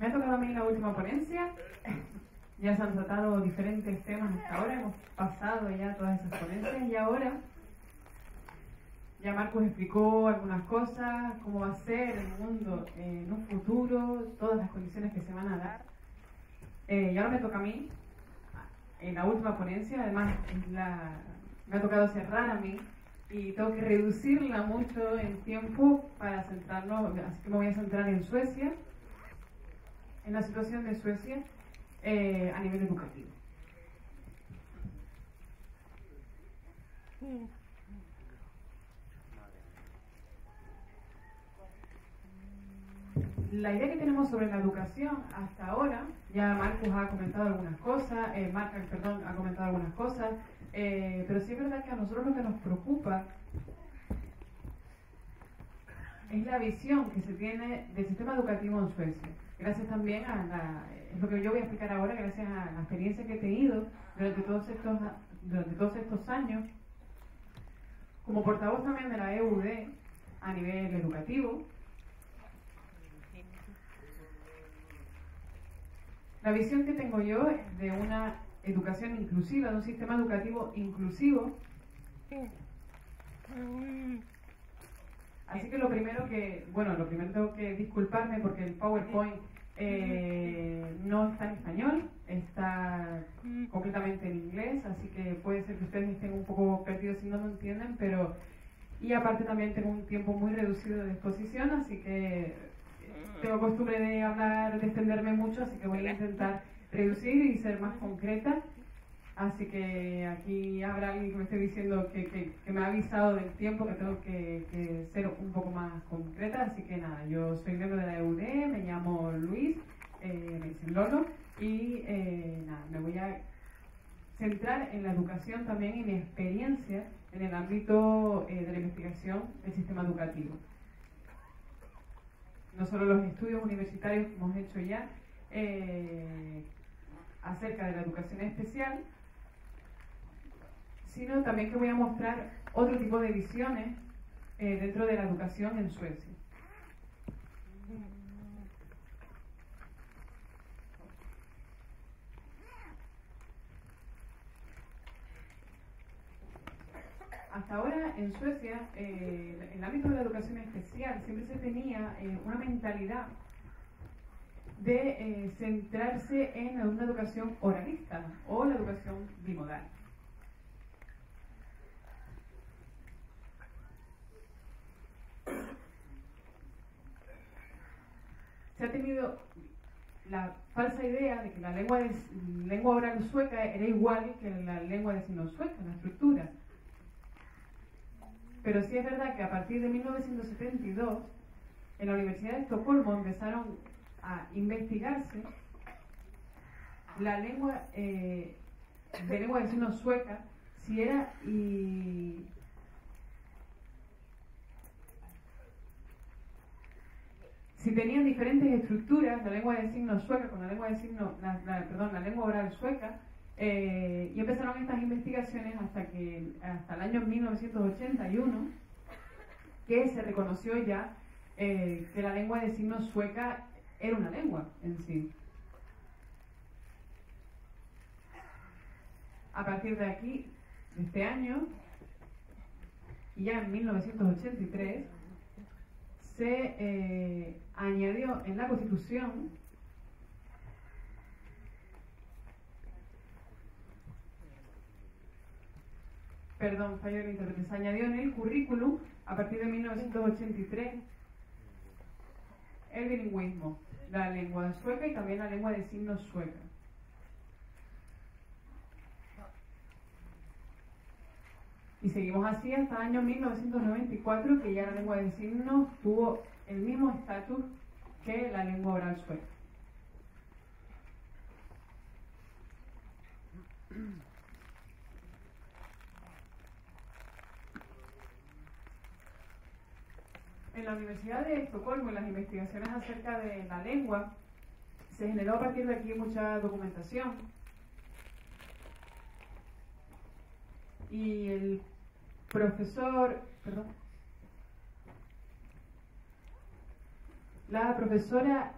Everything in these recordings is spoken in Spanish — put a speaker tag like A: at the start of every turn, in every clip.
A: Me ha tocado a mí la última ponencia. Ya se han tratado diferentes temas hasta ahora, hemos pasado ya todas esas ponencias. Y ahora ya Marcos explicó algunas cosas, cómo va a ser el mundo en un futuro, todas las condiciones que se van a dar. Eh, y ahora me toca a mí, en la última ponencia, además me ha tocado cerrar a mí. Y tengo que reducirla mucho en tiempo para centrarnos, así que me voy a centrar en Suecia, en la situación de Suecia eh, a nivel educativo. La idea que tenemos sobre la educación hasta ahora, ya Marcos ha comentado algunas cosas, eh, perdón, ha comentado algunas cosas, eh, pero sí es verdad que a nosotros lo que nos preocupa es la visión que se tiene del sistema educativo en Suecia. Gracias también a la, lo que yo voy a explicar ahora, gracias a la experiencia que he tenido durante todos estos, durante todos estos años, como portavoz también de la EUD a nivel educativo. La visión que tengo yo es de una educación inclusiva, de un sistema educativo inclusivo. Así que lo primero que, bueno, lo primero tengo que disculparme porque el PowerPoint eh, no está en español, está completamente en inglés, así que puede ser que ustedes estén un poco perdidos si no lo entienden, pero... Y aparte también tengo un tiempo muy reducido de exposición, así que tengo costumbre de hablar, de extenderme mucho, así que voy a intentar reducir y ser más concreta Así que aquí habrá alguien que me esté diciendo que, me ha avisado del tiempo, que tengo que, ser un poco más concreta. Así que nada, yo soy miembro de la EUD, me llamo Luis, eh, me dicen Lolo, y eh, nada, me voy a centrar en la educación también y mi experiencia en el ámbito eh, de la investigación del sistema educativo. No solo los estudios universitarios que hemos hecho ya acerca de la educación especial, sino también que voy a mostrar otro tipo de visiones eh, dentro de la educación en Suecia. Hasta ahora en Suecia, eh, en el ámbito de la educación especial, siempre se tenía eh, una mentalidad de centrarse en una educación oralista o la educación bimodal. Se ha tenido la falsa idea de que la lengua, de, lengua oral sueca era igual que la lengua de signos sueca, la estructura. Pero sí es verdad que a partir de 1972, en la Universidad de Estocolmo empezaron a investigarse la lengua eh, de lengua de signos sueca, si era y si tenían diferentes estructuras, la lengua de signos sueca con la lengua de signos, perdón, la lengua oral sueca, eh, y empezaron estas investigaciones hasta que hasta el año 1981 que se reconoció ya eh, que la lengua de signos sueca era una lengua en sí. A partir de aquí, de este año, y ya en 1983, se eh, añadió en la Constitución perdón, fallo de interpretación, se añadió en el currículum a partir de 1983 el bilingüismo, la lengua sueca y también la lengua de signos sueca. Y seguimos así hasta el año 1994, que ya la lengua de signos tuvo el mismo estatus que la lengua oral sueca. En la Universidad de Estocolmo, en las investigaciones acerca de la lengua, se generó a partir de aquí mucha documentación. Y el profesor, perdón, la profesora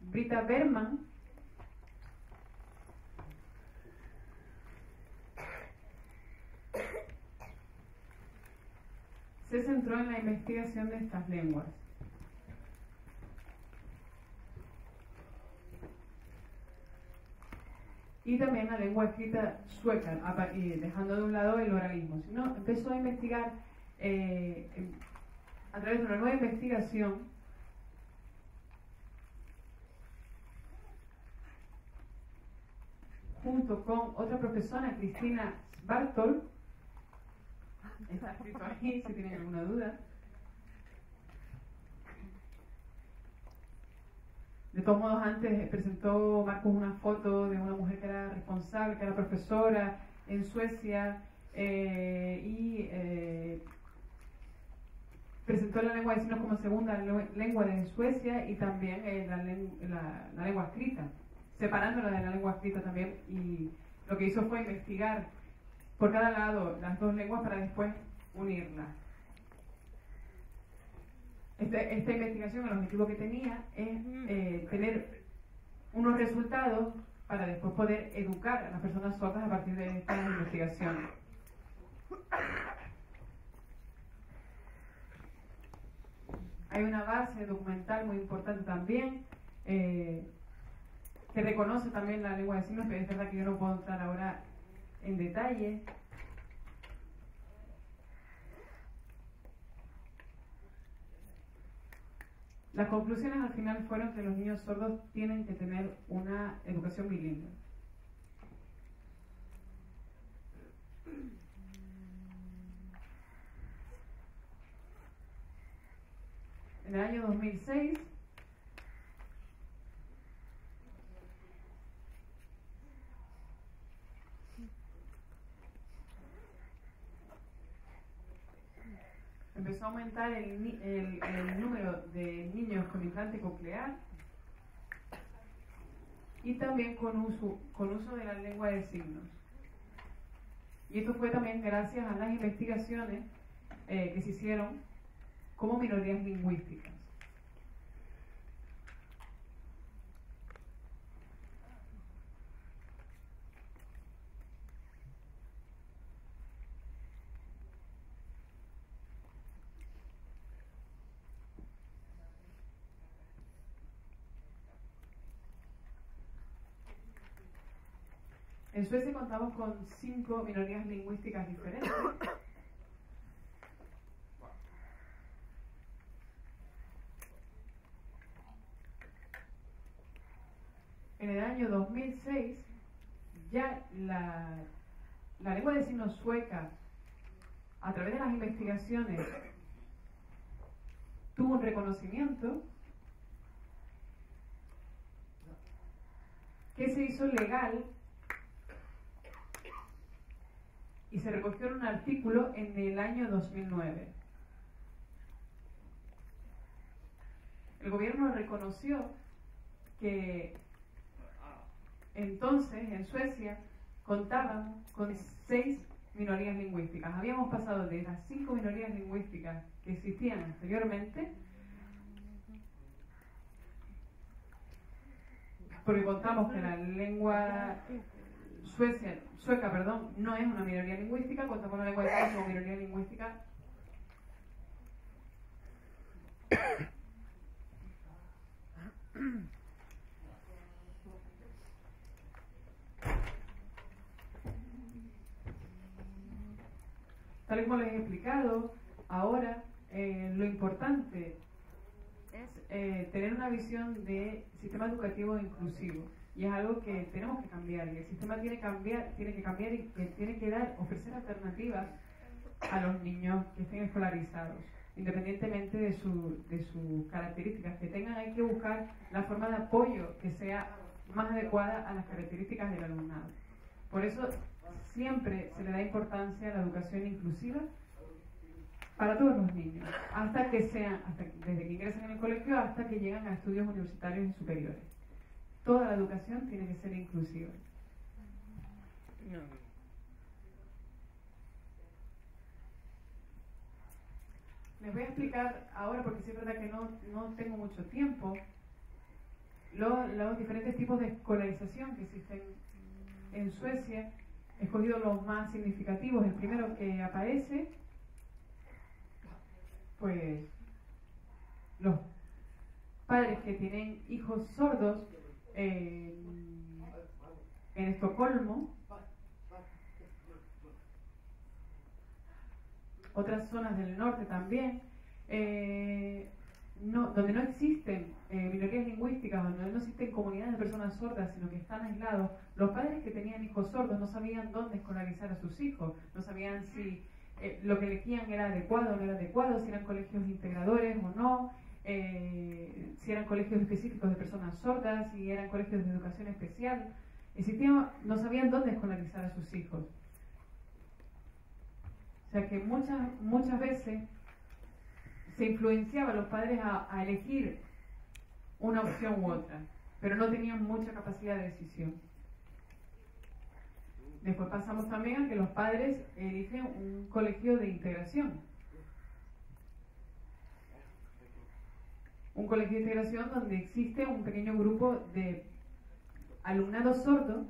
A: Brita Berman se centró en la investigación de estas lenguas. Y también la lengua escrita sueca, dejando de un lado el oralismo, sino empezó a investigar eh, a través de una nueva investigación junto con otra profesora, Cristina Bartol, está escrito aquí si tienen alguna duda, Todos modos, antes presentó Marcos una foto de una mujer que era responsable, que era profesora en Suecia eh, y eh, presentó la lengua de signos como segunda lengua de Suecia y también eh, la, lengua escrita, separándola de la lengua escrita también. Y lo que hizo fue investigar por cada lado las dos lenguas para después unirlas. Este, esta, investigación, el objetivo que tenía es eh, tener unos resultados para después poder educar a las personas sordas a partir de esta investigación. Hay una base documental muy importante también eh, que reconoce también la lengua de signos, pero es verdad que yo no puedo entrar ahora en detalle. Las conclusiones al final fueron que los niños sordos tienen que tener una educación bilingüe. En el año 2006 aumentar el, el, número de niños con implante coclear y también con uso, con uso de la lengua de signos. Y esto fue también gracias a las investigaciones eh, que se hicieron como minorías lingüísticas. En Suecia contamos con cinco minorías lingüísticas diferentes. En el año 2006, ya la, la lengua de signos sueca, a través de las investigaciones, tuvo un reconocimiento que se hizo legal y se recogió en un artículo en el año 2009. El gobierno reconoció que entonces en Suecia contaban con seis minorías lingüísticas. Habíamos pasado de las cinco minorías lingüísticas que existían anteriormente, porque contamos que la lengua Suecia, sueca perdón, no es una minoría lingüística, contamos con la lengua de como minoría lingüística. Tal como les he explicado, ahora eh, lo importante es eh, tener una visión de sistema educativo inclusivo y es algo que tenemos que cambiar y el sistema tiene que cambiar, tiene que cambiar y que tiene que dar, ofrecer alternativas a los niños que estén escolarizados, independientemente de, su, de sus características que tengan, hay que buscar la forma de apoyo que sea más adecuada a las características del alumnado. Por eso siempre se le da importancia a la educación inclusiva para todos los niños, hasta que sean, hasta, desde que ingresan en el colegio hasta que llegan a estudios universitarios y superiores toda la educación tiene que ser inclusiva. No. Les voy a explicar ahora, porque sí es verdad que no, no tengo mucho tiempo, los diferentes tipos de escolarización que existen en Suecia. He escogido los más significativos. El primero que aparece, pues los padres que tienen hijos sordos en Estocolmo, otras zonas del norte también, eh, no, donde no existen eh, minorías lingüísticas, donde no existen comunidades de personas sordas, sino que están aislados, los padres que tenían hijos sordos no sabían dónde escolarizar a sus hijos, no sabían si eh, lo que elegían era adecuado o no era adecuado, si eran colegios integradores o no, si eran colegios específicos de personas sordas, si eran colegios de educación especial. Existían, no sabían dónde escolarizar a sus hijos. O sea que muchas, muchas veces se influenciaba a los padres a, elegir una opción u otra, pero no tenían mucha capacidad de decisión. Después pasamos también a que los padres eligen un colegio de integración. Un colegio de integración donde existe un pequeño grupo de alumnado sordo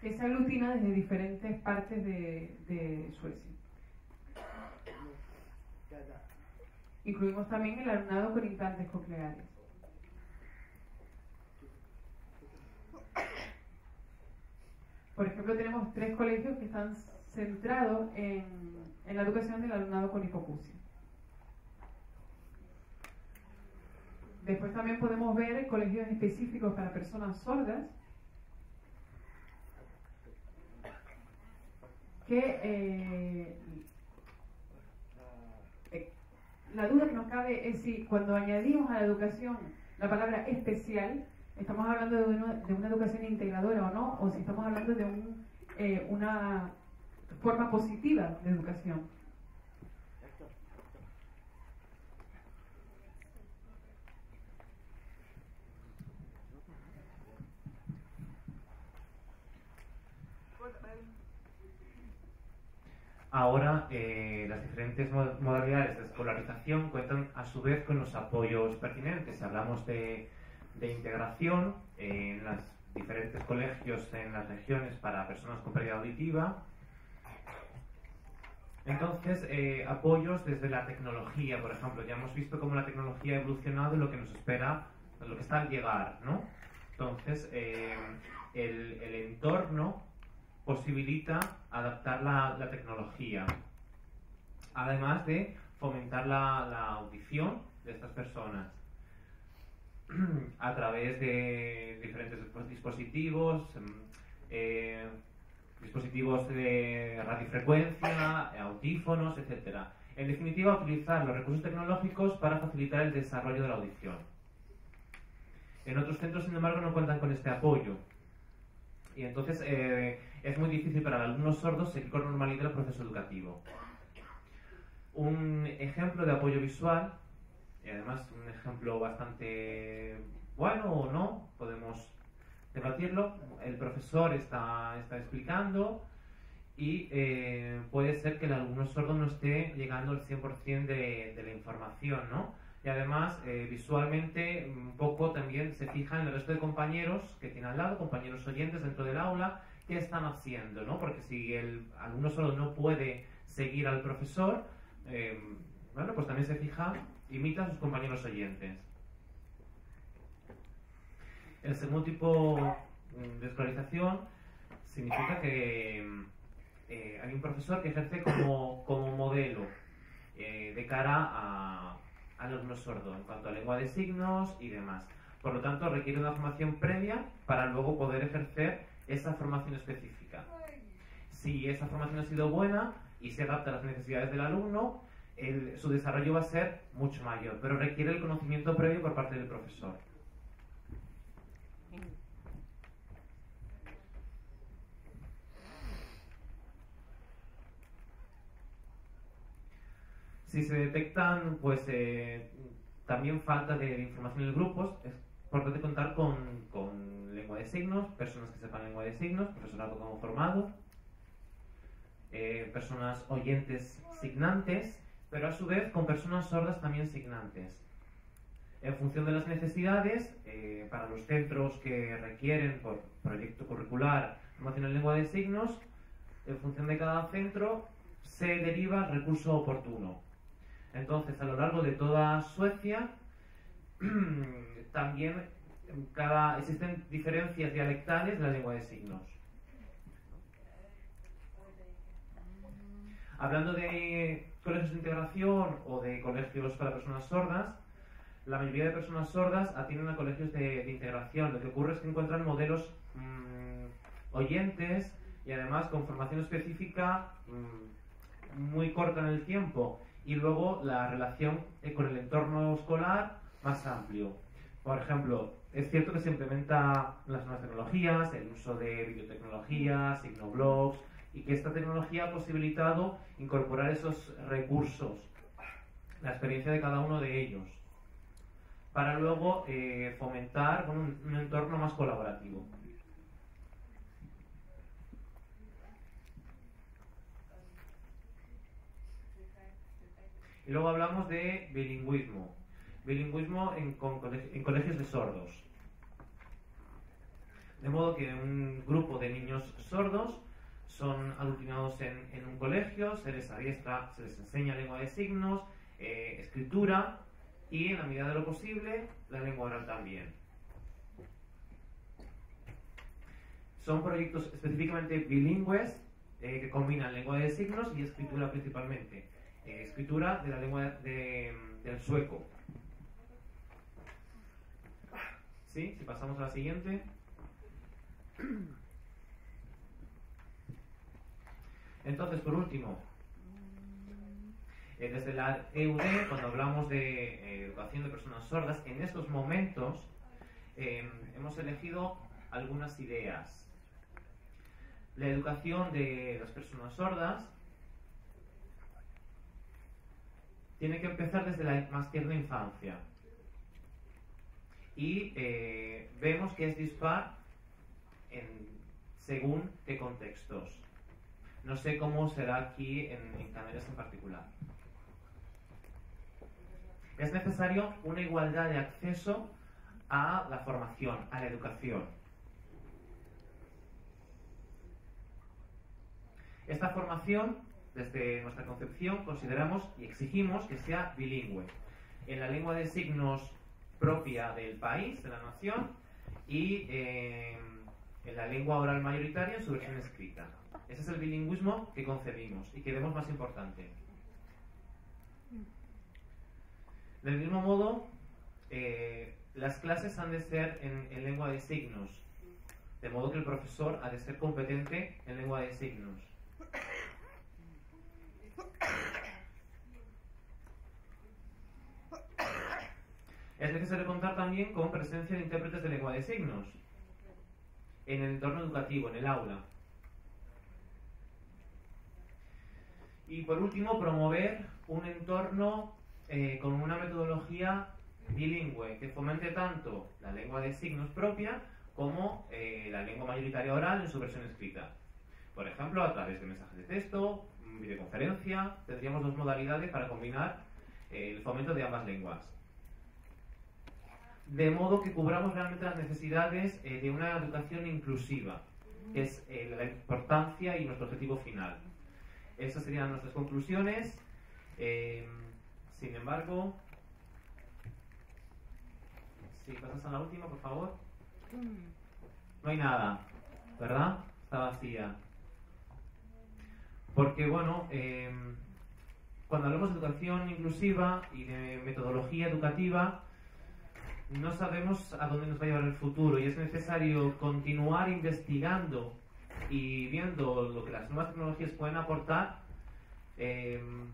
A: que se aglutina desde diferentes partes de Suecia. Incluimos también el alumnado con implantes cocleares. Por ejemplo, tenemos tres colegios que están centrados en, la educación del alumnado con hipocusia. Después también podemos ver colegios específicos para personas sordas que eh, la duda que nos cabe es si cuando añadimos a la educación la palabra especial, estamos hablando de una, de una educación integradora o no, o si estamos hablando de un, eh, una forma positiva de educación.
B: Ahora, eh, las diferentes modalidades de escolarización cuentan a su vez con los apoyos pertinentes. Hablamos de, integración en los diferentes colegios en las regiones para personas con pérdida auditiva. Entonces, eh, apoyos desde la tecnología, por ejemplo. Ya hemos visto cómo la tecnología ha evolucionado y lo que nos espera, lo que está al llegar, ¿no? Entonces, eh, el, el entorno posibilita adaptar la, tecnología, además de fomentar la, audición de estas personas a través de diferentes dispositivos, em, eh, dispositivos de radiofrecuencia, audífonos, etc. En definitiva, utilizar los recursos tecnológicos para facilitar el desarrollo de la audición. En otros centros, sin embargo, no cuentan con este apoyo. Y entonces eh, es muy difícil para alumnos sordos seguir con normalidad el proceso educativo. Un ejemplo de apoyo visual, y además un ejemplo bastante bueno o no, podemos debatirlo. El profesor está, está explicando y eh, puede ser que el alumno sordo no esté llegando al 100% de, de la información, ¿no? y además eh, visualmente un poco también se fija en el resto de compañeros que tiene al lado, compañeros oyentes dentro del aula, qué están haciendo, ¿no? Porque si el alumno solo no puede seguir al profesor, eh, bueno, pues también se fija, imita a sus compañeros oyentes. El segundo tipo mm, de escolarización significa que eh, hay un profesor que ejerce como, modelo de cara a al alumno sordo en cuanto a lengua de signos y demás. Por lo tanto, requiere una formación previa para luego poder ejercer esa formación específica. Si esa formación ha sido buena y se adapta a las necesidades del alumno, su desarrollo va a ser mucho mayor, pero requiere el conocimiento previo por parte del profesor. Si se detectan, pues eh, también falta de, información en grupos, importante contar con, con, lengua de signos, personas que sepan lengua de signos, profesorado como formado. eh, personas oyentes signantes, pero a su vez con personas sordas también signantes. En función de las necesidades, eh, para los centros que requieren por proyecto curricular formación en lengua de signos, en función de cada centro, se deriva recurso oportuno. Entonces, a lo largo de toda Suecia, también cada, existen diferencias dialectales de la lengua de signos. Hablando de colegios de integración o de colegios para personas sordas, la mayoría de personas sordas atienden a colegios de, integración. Lo que ocurre es que encuentran modelos mm, oyentes y además con formación específica mm, muy corta en el tiempo y luego la relación eh, con el entorno escolar más amplio. Por ejemplo, es cierto que se implementa las nuevas tecnologías, el uso de videotecnologías, signoblogs, y que esta tecnología ha posibilitado incorporar esos recursos, la experiencia de cada uno de ellos, para luego eh, fomentar un entorno más colaborativo. Y luego hablamos de bilingüismo. Bilingüismo en, colegios de sordos. De modo que un grupo de niños sordos son aglutinados en, un colegio, se les adiestra, se les enseña lengua de signos, eh, escritura y en la medida de lo posible la lengua oral también. Son proyectos específicamente bilingües eh, que combinan lengua de signos y escritura principalmente. Eh, escritura de la lengua de, del sueco. ¿Sí? Si pasamos a la siguiente. Entonces, por último, eh, desde la EUD, cuando hablamos de eh, educación de personas sordas, en estos momentos em, hemos elegido algunas ideas. La educación de las personas sordas tiene que empezar desde la más tierna infancia. Y eh, vemos que es dispar según qué contextos. No sé cómo será aquí en, en Canarias en particular. Es necesario una igualdad de acceso a la formación, a la educación. Esta formación desde nuestra concepción consideramos y exigimos que sea bilingüe en la lengua de signos propia del país, de la nación, y eh, en la lengua oral mayoritaria en su versión escrita. Ese es el bilingüismo que concebimos y que vemos más importante. Del mismo modo, eh, las clases han de ser en lengua de signos, de modo que el profesor ha de ser competente en lengua de signos. Es necesario contar también con presencia de intérpretes de lengua de signos en el entorno educativo, en el aula. Y por último, promover un entorno eh, con una metodología bilingüe que fomente tanto la lengua de signos propia como eh, la lengua mayoritaria oral en su versión escrita. Por ejemplo, a través de mensajes de texto, videoconferencia, tendríamos dos modalidades para combinar eh, el fomento de ambas lenguas. De modo que cubramos realmente las necesidades eh, de una educación inclusiva, que es eh, la importancia y nuestro objetivo final. Esas serían nuestras conclusiones. sin embargo, si pasas a la última, por favor. No hay nada, ¿verdad? Está vacía. Porque, bueno, em, cuando hablamos de educación inclusiva y de metodología educativa, no sabemos a dónde nos va a llevar el futuro y es necesario continuar investigando y viendo lo que las nuevas tecnologías pueden aportar em,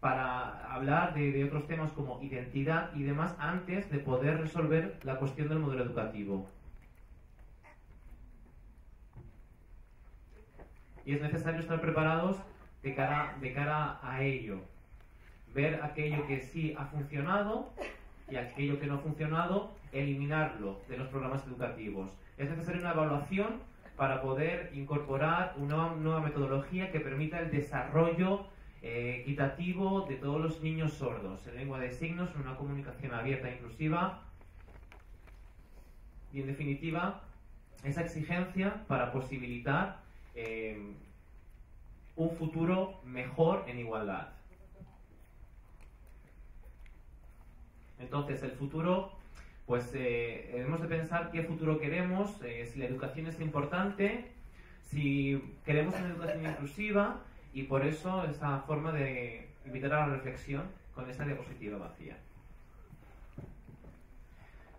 B: para hablar de, de, otros temas como identidad y demás antes de poder resolver la cuestión del modelo educativo. y es necesario estar preparados de cara, de cara a ello. Ver aquello que sí ha funcionado y aquello que no ha funcionado, eliminarlo de los programas educativos. Es necesaria una evaluación para poder incorporar una nueva metodología que permita el desarrollo eh, equitativo de todos los niños sordos en lengua de signos, en una comunicación abierta e inclusiva y, en definitiva, esa exigencia para posibilitar eh, un futuro mejor en igualdad. Entonces, el futuro, pues eh, de pensar qué futuro queremos, eh, si la educación es importante, si queremos una educación inclusiva y por eso esa forma de invitar a la reflexión con esa diapositiva vacía.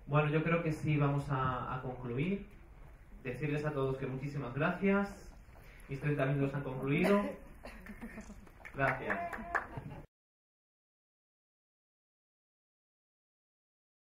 B: Bueno, yo creo que sí vamos a, concluir. Decirles a todos que muchísimas gracias. Mis 30 minutos han concluido. Gracias.